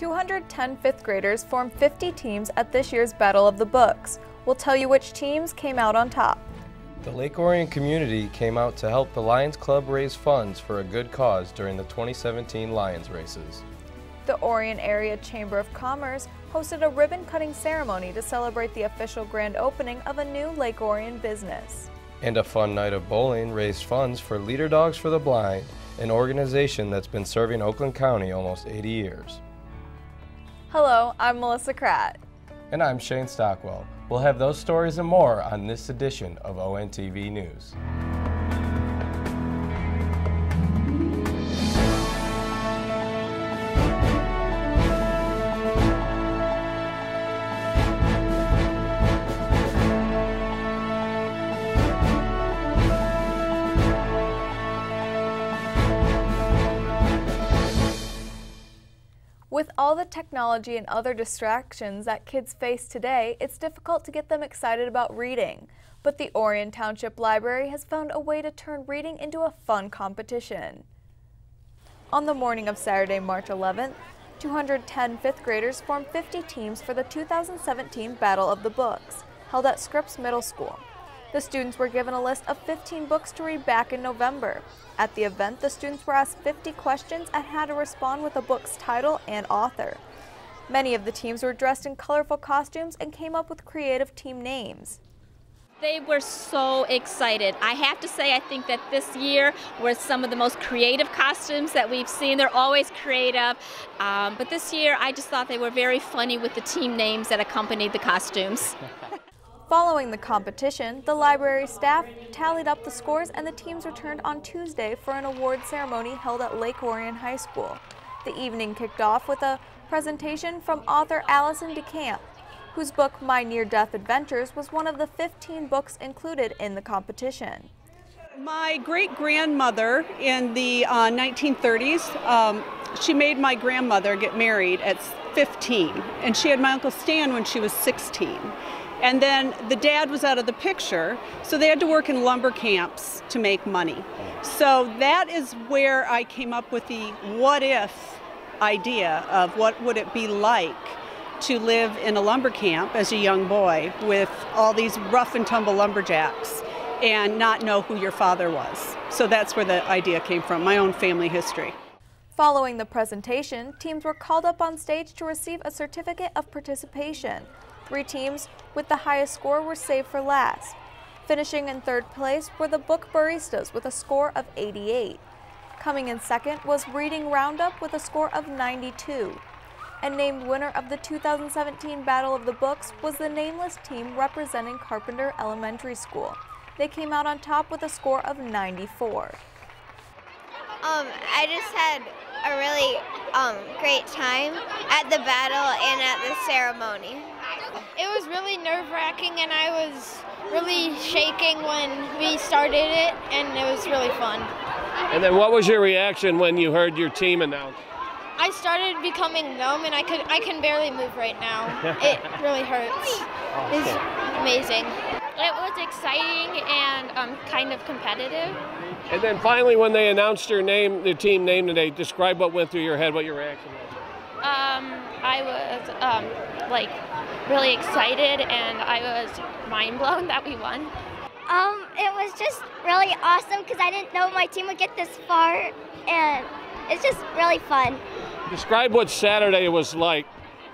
210 fifth graders formed 50 teams at this year's Battle of the Books. We'll tell you which teams came out on top. The Lake Orion community came out to help the Lions Club raise funds for a good cause during the 2017 Lions races. The Orion Area Chamber of Commerce hosted a ribbon cutting ceremony to celebrate the official grand opening of a new Lake Orion business. And a fun night of bowling raised funds for Leader Dogs for the Blind, an organization that's been serving Oakland County almost 80 years. Hello, I'm Melissa Kratt. And I'm Shane Stockwell. We'll have those stories and more on this edition of ONTV News. Technology and other distractions that kids face today, it's difficult to get them excited about reading. But the Orion Township Library has found a way to turn reading into a fun competition. On the morning of Saturday, March 11th, 210 fifth graders formed 50 teams for the 2017 Battle of the Books, held at Scripps Middle School. The students were given a list of 15 books to read back in November. At the event, the students were asked 50 questions and had to respond with a book's title and author. Many of the teams were dressed in colorful costumes and came up with creative team names. They were so excited. I have to say, I think that this year were some of the most creative costumes that we've seen. They're always creative, um, but this year I just thought they were very funny with the team names that accompanied the costumes. Following the competition, the library staff tallied up the scores and the teams returned on Tuesday for an award ceremony held at Lake Orion High School. The evening kicked off with a presentation from author Alison DeCamp, whose book My Near-Death Adventures was one of the 15 books included in the competition. My great-grandmother in the uh, 1930s, um, she made my grandmother get married at 15, and she had my Uncle Stan when she was 16. And then the dad was out of the picture, so they had to work in lumber camps to make money. So that is where I came up with the what if idea of what would it be like to live in a lumber camp as a young boy with all these rough and tumble lumberjacks and not know who your father was. So that's where the idea came from, my own family history. Following the presentation, teams were called up on stage to receive a certificate of participation. Three teams with the highest score were saved for last. Finishing in third place were the Book Baristas with a score of 88. Coming in second was Reading Roundup with a score of 92. And named winner of the 2017 Battle of the Books was the nameless team representing Carpenter Elementary School. They came out on top with a score of 94. Um, I just had a really um, great time at the battle and at the ceremony. It was really nerve wracking, and I was really shaking when we started it, and it was really fun. And then, what was your reaction when you heard your team announced? I started becoming numb, and I could I can barely move right now. it really hurts. It's amazing. It was exciting and um, kind of competitive. And then finally, when they announced your name, the team name today, describe what went through your head, what your reaction was. Um, I was um, like really excited and I was mind blown that we won. Um, it was just really awesome because I didn't know my team would get this far, and it's just really fun. Describe what Saturday was like.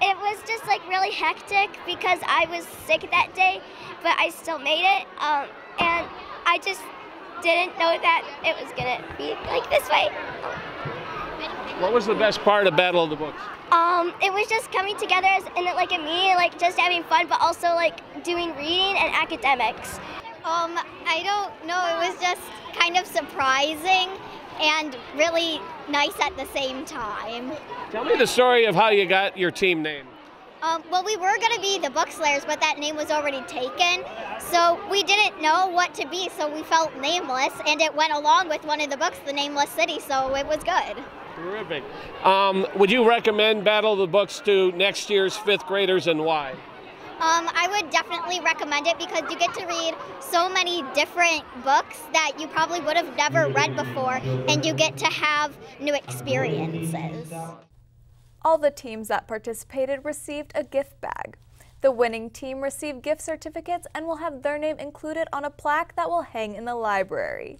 It was just like really hectic because I was sick that day, but I still made it, um, and I just didn't know that it was gonna be like this way. What was the best part of Battle of the Books? Um, it was just coming together as in like a me, like just having fun, but also like doing reading and academics. Um, I don't know. It was just kind of surprising and really nice at the same time. Tell me the story of how you got your team name. Um, well, we were going to be the Bookslayers, but that name was already taken. So we didn't know what to be, so we felt nameless, and it went along with one of the books, The Nameless City, so it was good. Terrific. Um, would you recommend Battle of the Books to next year's fifth graders and why? Um, I would definitely recommend it because you get to read so many different books that you probably would have never read before, and you get to have new experiences. All the teams that participated received a gift bag. The winning team received gift certificates and will have their name included on a plaque that will hang in the library.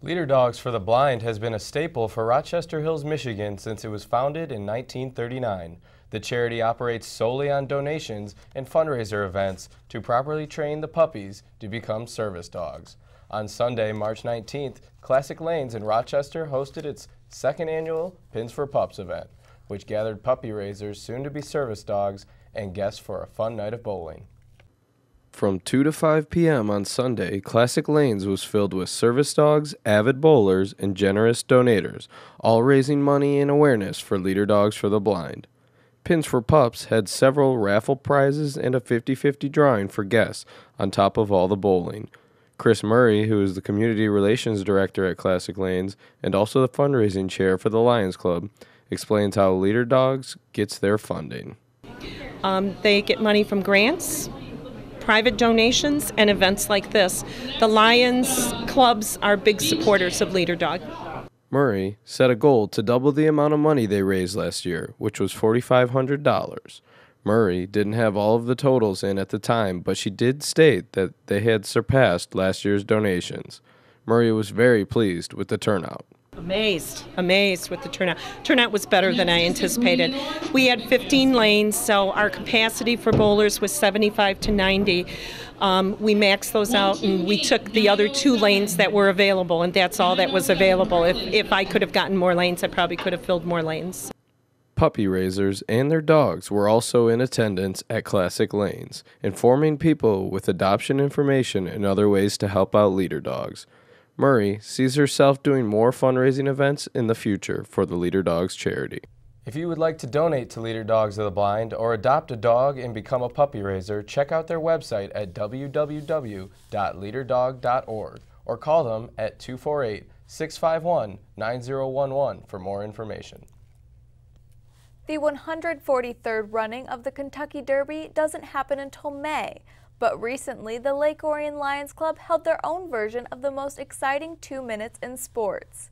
Leader Dogs for the Blind has been a staple for Rochester Hills, Michigan since it was founded in 1939. The charity operates solely on donations and fundraiser events to properly train the puppies to become service dogs. On Sunday, March 19th, Classic Lanes in Rochester hosted its second annual Pins for Pups event, which gathered puppy raisers, soon to be service dogs, and guests for a fun night of bowling. From 2 to 5 p.m. on Sunday, Classic Lanes was filled with service dogs, avid bowlers, and generous donators, all raising money and awareness for Leader Dogs for the Blind. Pins for Pups had several raffle prizes and a 50 50 drawing for guests, on top of all the bowling. Chris Murray, who is the Community Relations Director at Classic Lanes and also the fundraising chair for the Lions Club, explains how Leader Dogs gets their funding. Um, they get money from grants, private donations, and events like this. The Lions clubs are big supporters of Leader Dog. Murray set a goal to double the amount of money they raised last year, which was $4,500. Murray didn't have all of the totals in at the time, but she did state that they had surpassed last year's donations. Murray was very pleased with the turnout. Amazed, amazed with the turnout. Turnout was better than I anticipated. We had 15 lanes, so our capacity for bowlers was 75 to 90. Um, we maxed those out and we took the other two lanes that were available, and that's all that was available. If, if I could have gotten more lanes, I probably could have filled more lanes. Puppy raisers and their dogs were also in attendance at Classic Lanes, informing people with adoption information and other ways to help out leader dogs. Murray sees herself doing more fundraising events in the future for the Leader Dogs charity. If you would like to donate to Leader Dogs of the Blind or adopt a dog and become a puppy raiser, check out their website at www.leaderdog.org or call them at 248 651 9011 for more information. The 143rd running of the Kentucky Derby doesn't happen until May, but recently, the Lake Orion Lions Club held their own version of the most exciting two minutes in sports.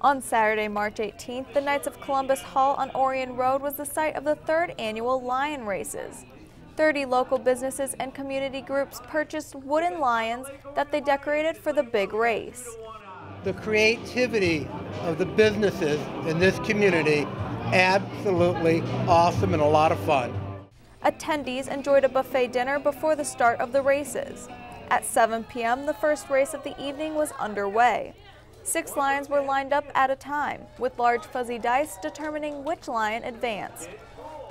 On Saturday, March 18th, the Knights of Columbus Hall on Orion Road was the site of the third annual Lion Races. 30 local businesses and community groups purchased wooden lions that they decorated for the big race. The creativity of the businesses in this community, absolutely awesome and a lot of fun. Attendees enjoyed a buffet dinner before the start of the races. At 7 p.m., the first race of the evening was underway. Six lions were lined up at a time, with large fuzzy dice determining which lion advanced.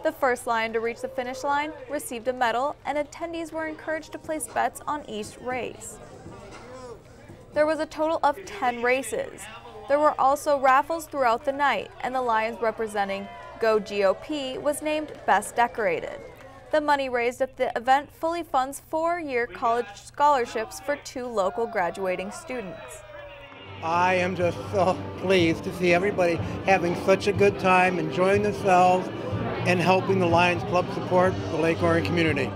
The first lion to reach the finish line received a medal, and attendees were encouraged to place bets on each race. There was a total of 10 races. There were also raffles throughout the night, and the lions representing Go GOP was named Best Decorated. The money raised at the event fully funds four-year college scholarships for two local graduating students. I am just so pleased to see everybody having such a good time, enjoying themselves, and helping the Lions Club support the Lake Orion community.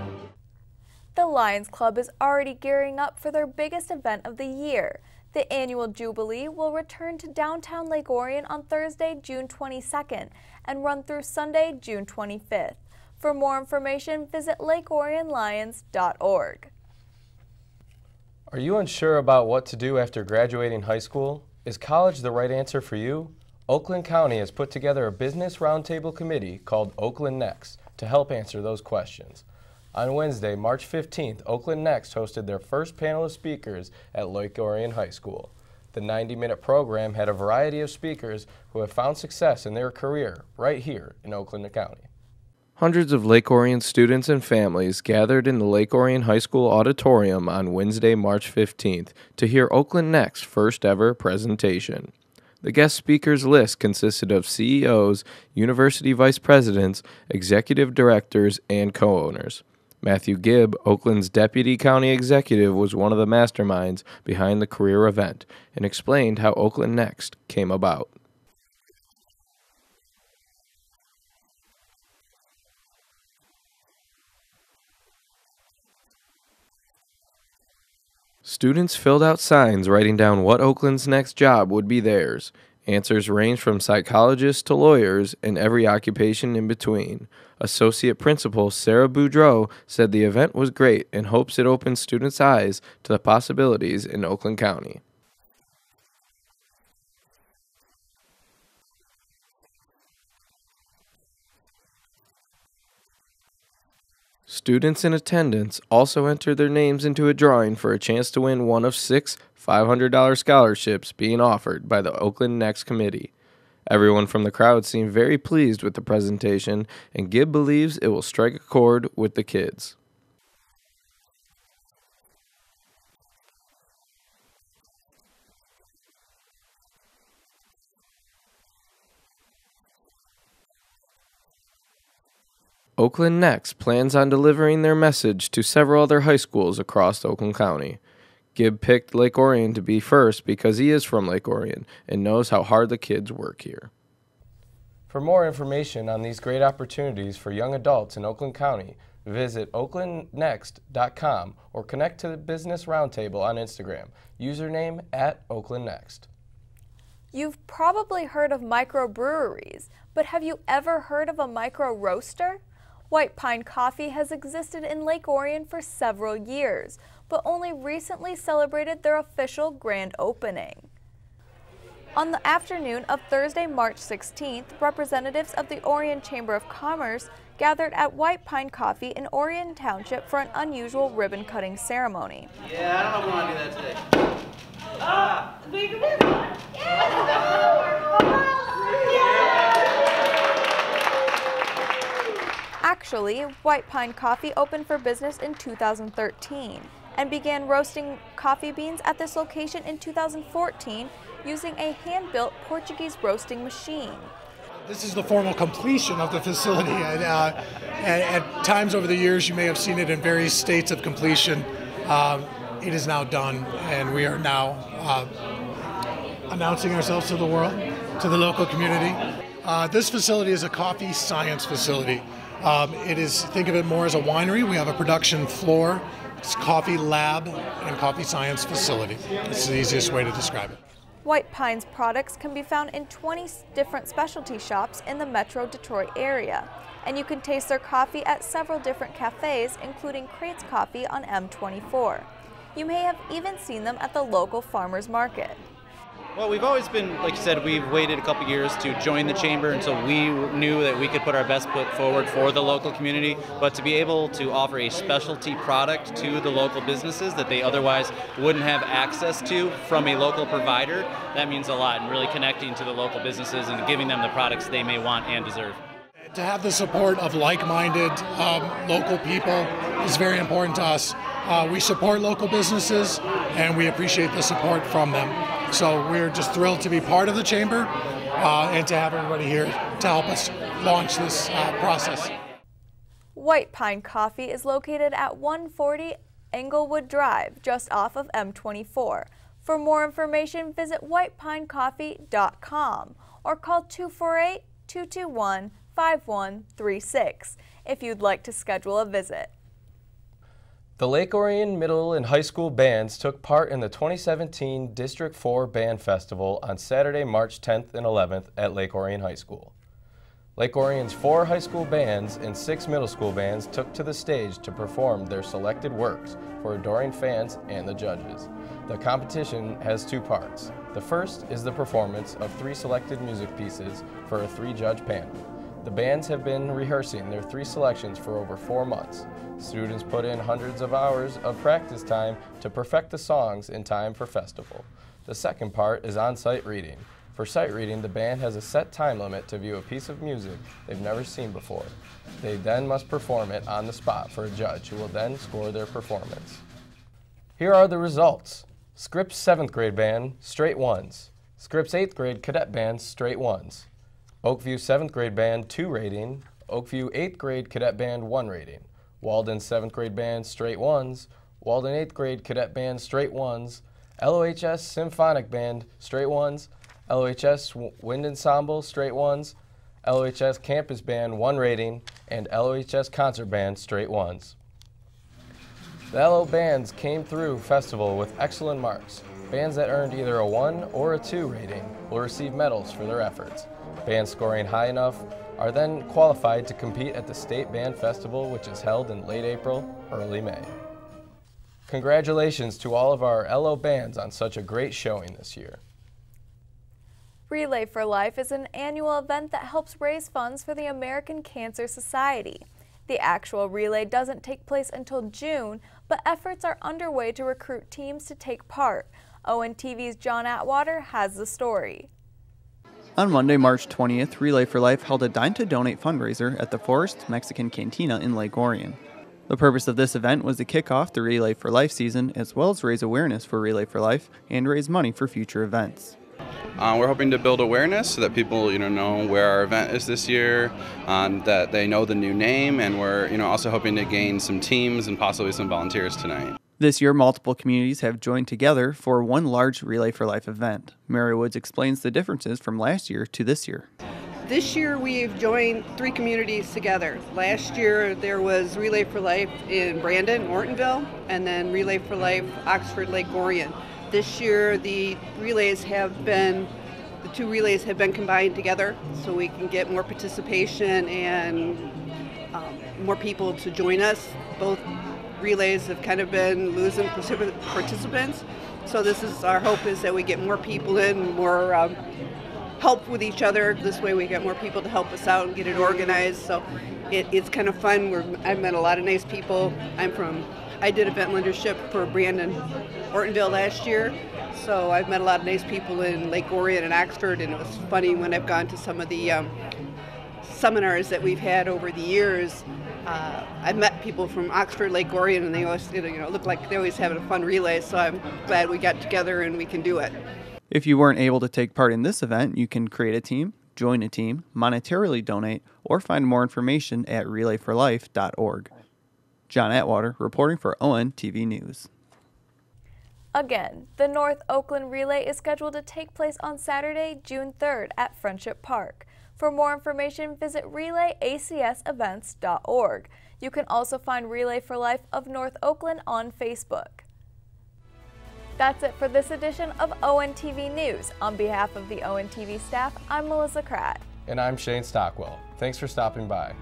The Lions Club is already gearing up for their biggest event of the year. The annual Jubilee will return to downtown Lake Orion on Thursday, June 22nd and run through Sunday, June 25th. For more information, visit lakeorionlions.org. Are you unsure about what to do after graduating high school? Is college the right answer for you? Oakland County has put together a business roundtable committee called Oakland Next to help answer those questions. On Wednesday, March 15th, Oakland Next hosted their first panel of speakers at Lake Orion High School. The 90 minute program had a variety of speakers who have found success in their career right here in Oakland County. Hundreds of Lake Orion students and families gathered in the Lake Orion High School auditorium on Wednesday, March 15th to hear Oakland Next first ever presentation. The guest speakers list consisted of CEOs, university vice presidents, executive directors, and co owners. Matthew Gibb, Oakland's deputy county executive, was one of the masterminds behind the career event and explained how Oakland Next came about. Students filled out signs writing down what Oakland's next job would be theirs, Answers range from psychologists to lawyers and every occupation in between. Associate Principal Sarah Boudreau said the event was great and hopes it opens students' eyes to the possibilities in Oakland County. Students in attendance also entered their names into a drawing for a chance to win one of six $500 scholarships being offered by the Oakland Next Committee. Everyone from the crowd seemed very pleased with the presentation, and Gibb believes it will strike a chord with the kids. Oakland Next plans on delivering their message to several other high schools across Oakland County. Gibb picked Lake Orion to be first because he is from Lake Orion and knows how hard the kids work here. For more information on these great opportunities for young adults in Oakland County, visit oaklandnext.com or connect to the Business Roundtable on Instagram, username at oaklandnext. You've probably heard of microbreweries, but have you ever heard of a micro roaster? White Pine Coffee has existed in Lake Orion for several years, but only recently celebrated their official grand opening. On the afternoon of Thursday, March 16th, representatives of the Orion Chamber of Commerce gathered at White Pine Coffee in Orion Township for an unusual ribbon cutting ceremony. Yeah, I don't know if we want to do that today. Ah, we Actually, White Pine Coffee opened for business in 2013 and began roasting coffee beans at this location in 2014 using a hand-built Portuguese roasting machine. This is the formal completion of the facility. And, uh, at, at, times over the years, you may have seen it in various states of completion. Um, it is now done, and we are now uh, announcing ourselves to the world, to the local community. Uh, this facility is a coffee science facility. Um, it is, think of it more as a winery. We have a production floor coffee lab and coffee science facility. It's the easiest way to describe it. White Pines products can be found in 20 different specialty shops in the Metro Detroit area, and you can taste their coffee at several different cafes, including Crates Coffee on M24. You may have even seen them at the local farmers market. Well, we've always been, like you said, we've waited a couple years to join the chamber until we knew that we could put our best foot forward for the local community. But to be able to offer a specialty product to the local businesses that they otherwise wouldn't have access to from a local provider, that means a lot. And really connecting to the local businesses and giving them the products they may want and deserve. To have the support of like minded um, local people is very important to us. Uh, we support local businesses and we appreciate the support from them. So we're just thrilled to be part of the chamber uh, and to have everybody here to help us launch this uh, process. White Pine Coffee is located at 140 Englewood Drive, just off of M24. For more information, visit whitepinecoffee.com or call 248 221 5136 if you'd like to schedule a visit. The Lake Orion Middle and High School bands took part in the 2017 District 4 Band Festival on Saturday, March 10th and 11th at Lake Orion High School. Lake Orion's four high school bands and six middle school bands took to the stage to perform their selected works for adoring fans and the judges. The competition has two parts. The first is the performance of three selected music pieces for a three-judge panel. The bands have been rehearsing their three selections for over four months. Students put in hundreds of hours of practice time to perfect the songs in time for festival. The second part is on-site reading. For sight reading, the band has a set time limit to view a piece of music they've never seen before. They then must perform it on the spot for a judge who will then score their performance. Here are the results. Scripps 7th grade band, straight ones. Scripps 8th grade cadet band, straight ones. Oakview 7th grade band 2 rating, Oakview 8th grade cadet band 1 rating, Walden 7th grade band straight 1s, Walden 8th grade cadet band straight 1s, LOHS symphonic band straight 1s, LOHS wind ensemble straight 1s, LOHS campus band 1 rating, and LOHS concert band straight 1s. The LO bands came through festival with excellent marks. Bands that earned either a 1 or a 2 rating will receive medals for their efforts. Bands scoring high enough are then qualified to compete at the State Band Festival, which is held in late April, early May. Congratulations to all of our LO bands on such a great showing this year. Relay for Life is an annual event that helps raise funds for the American Cancer Society. The actual relay doesn't take place until June, but efforts are underway to recruit teams to take part. ONTV's John Atwater has the story. On Monday, March 20th, Relay for Life held a Dine to Donate fundraiser at the Forest Mexican Cantina in Lake Orion. The purpose of this event was to kick off the Relay for Life season as well as raise awareness for Relay for Life and raise money for future events. Uh, we're hoping to build awareness so that people, you know, know where our event is this year, um, that they know the new name, and we're, you know, also hoping to gain some teams and possibly some volunteers tonight. This year, multiple communities have joined together for one large Relay for Life event. Mary Woods explains the differences from last year to this year. This year we've joined three communities together. Last year there was Relay for Life in Brandon, Ortonville, and then Relay for Life Oxford Lake Orion. This year, the relays have been, the two relays have been combined together so we can get more participation and um, more people to join us. Both relays have kind of been losing participants. So this is our hope is that we get more people in, more um, help with each other. This way we get more people to help us out and get it organized. So it, it's kind of fun. We're, I've met a lot of nice people. I'm from I did event leadership for Brandon Ortonville last year, so I've met a lot of nice people in Lake Orion and Oxford, and it was funny when I've gone to some of the um, seminars that we've had over the years. Uh, I've met people from Oxford, Lake Orion, and they always, you know, look like they're always having a fun relay. So I'm glad we got together and we can do it. If you weren't able to take part in this event, you can create a team, join a team, monetarily donate, or find more information at relayforlife.org. John Atwater reporting for ONTV News. Again, the North Oakland Relay is scheduled to take place on Saturday, June 3rd at Friendship Park. For more information, visit relayACSevents.org. You can also find Relay for Life of North Oakland on Facebook. That's it for this edition of ONTV News. On behalf of the ONTV staff, I'm Melissa Kratt. And I'm Shane Stockwell. Thanks for stopping by.